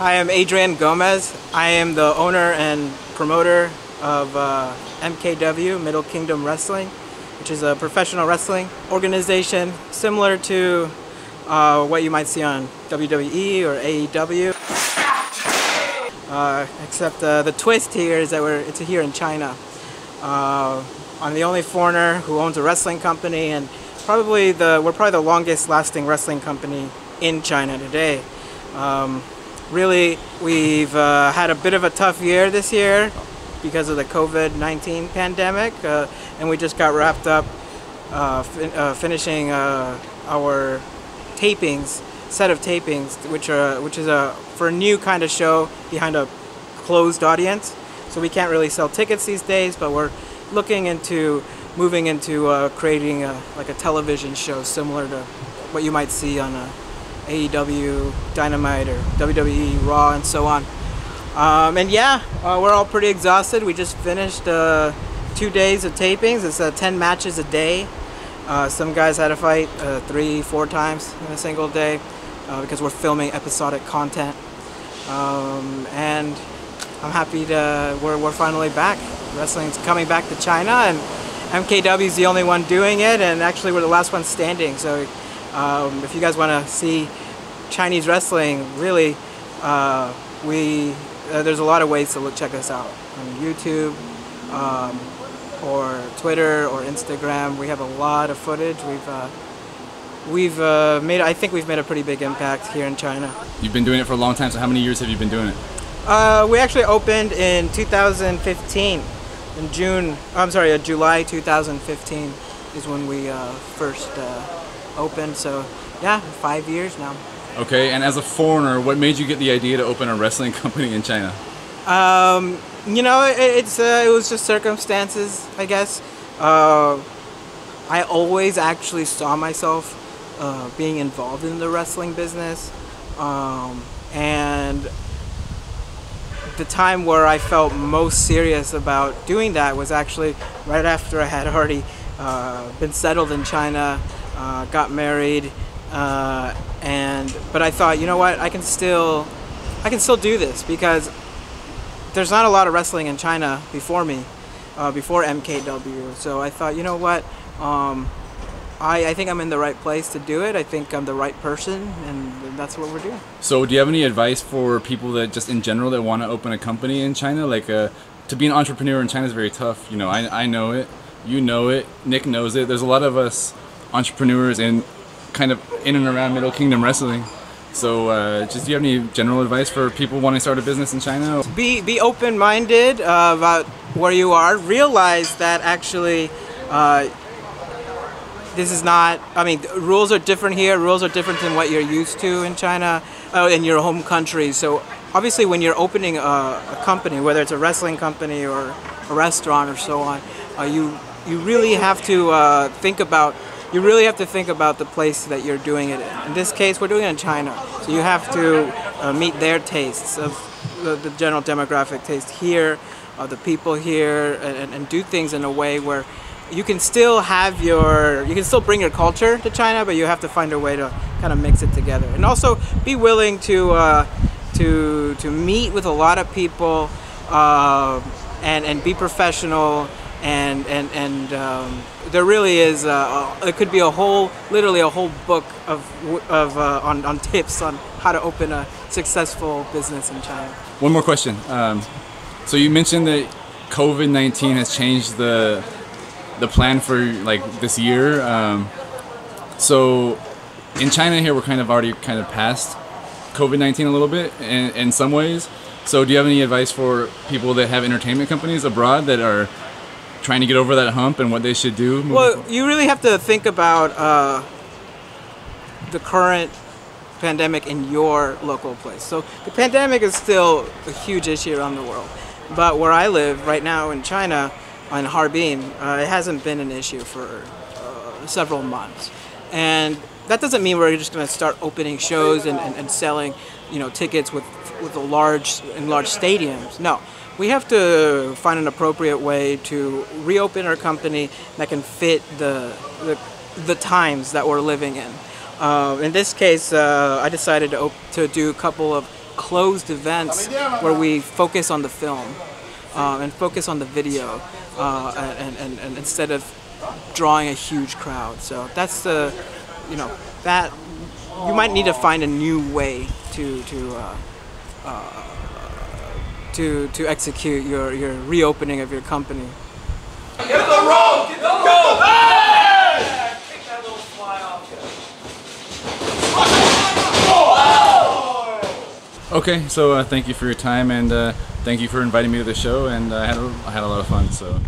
I am Adrian Gomez. I am the owner and promoter of uh, MKW, Middle Kingdom Wrestling, which is a professional wrestling organization similar to uh, what you might see on WWE or AEW. Uh, except uh, the twist here is that we're it's here in China. Uh, I'm the only foreigner who owns a wrestling company, and probably the we're probably the longest lasting wrestling company in China today. Um, really, we've uh, had a bit of a tough year this year because of the COVID-19 pandemic, uh, and we just got wrapped up uh, fin uh, finishing uh, our tapings, set of tapings, which are which is a for a new kind of show behind a closed audience. So we can't really sell tickets these days, but we're looking into moving into uh, creating a, like a television show similar to what you might see on a AEW, Dynamite, or WWE, Raw, and so on. Um, and yeah, uh, we're all pretty exhausted. We just finished uh, two days of tapings. It's uh, 10 matches a day. Uh, some guys had to fight uh, three, four times in a single day uh, because we're filming episodic content. Um, and I'm happy to, we're, we're finally back. Wrestling's coming back to China and MKW is the only one doing it and actually we're the last one standing. So um, if you guys want to see Chinese wrestling, really, uh, we uh, there's a lot of ways to look check us out on YouTube um, or Twitter or Instagram. We have a lot of footage. We've uh, we've uh, made I think we've made a pretty big impact here in China. You've been doing it for a long time. So how many years have you been doing it? Uh, we actually opened in 2015 in June. I'm sorry, uh, July 2015 is when we uh, first uh, opened. So yeah, five years now. Okay, and as a foreigner, what made you get the idea to open a wrestling company in China? Um, you know, it, it's uh, it was just circumstances, I guess. Uh, I always actually saw myself uh, being involved in the wrestling business, um, and the time where I felt most serious about doing that was actually right after I had already uh, been settled in China, uh, got married, uh, and but I thought, you know what, I can still, I can still do this because there's not a lot of wrestling in China before me, uh, before MKW. So I thought, you know what, um, I, I think I'm in the right place to do it. I think I'm the right person, and that's what we're doing. So, do you have any advice for people that just in general that want to open a company in China? Like, uh, to be an entrepreneur in China is very tough. You know, I, I know it, you know it, Nick knows it. There's a lot of us entrepreneurs and kind of in and around Middle Kingdom wrestling. So, uh, just do you have any general advice for people wanting to start a business in China? Be be open minded uh, about where you are. Realize that actually. Uh, this is not, I mean, rules are different here. Rules are different than what you're used to in China, uh, in your home country. So obviously when you're opening a, a, company, whether it's a wrestling company or a restaurant or so on, uh, you, you really have to uh, think about you really have to think about the place that you're doing it in. In this case, we're doing it in China, so you have to uh, meet their tastes of the, the general demographic taste here, of the people here, and, and do things in a way where you can still have your you can still bring your culture to China, but you have to find a way to kind of mix it together, and also be willing to uh, to to meet with a lot of people uh, and and be professional and and and um, there really is it could be a whole literally a whole book of of uh, on on tips on how to open a successful business in China. One more question. Um, so you mentioned that COVID nineteen has changed the the plan for like this year. Um, so in China here, we're kind of already kind of past COVID nineteen a little bit in, in some ways. So do you have any advice for people that have entertainment companies abroad that are trying to get over that hump and what they should do? Well, forward? you really have to think about uh, the current pandemic in your local place. So the pandemic is still a huge issue around the world. But where I live right now in China, in Harbin, uh, it hasn't been an issue for uh, several months. And that doesn't mean we're just going to start opening shows and, and, and, selling, you know, tickets with with a large in large stadiums. No, we have to find an appropriate way to reopen our company that can fit the the, the times that we're living in. Uh, in this case, uh, I decided to, to do a couple of closed events where we focus on the film uh, and focus on the video, uh, and, and, and instead of drawing a huge crowd. So that's the, you know, that you might need to find a new way to to uh, uh, to to execute your your reopening of your company. Get the rope! Get the rope! Hey! Kick that little fly off. Okay, so uh, thank you for your time and uh, thank you for inviting me to the show, and uh, I had a, I had a lot of fun. So.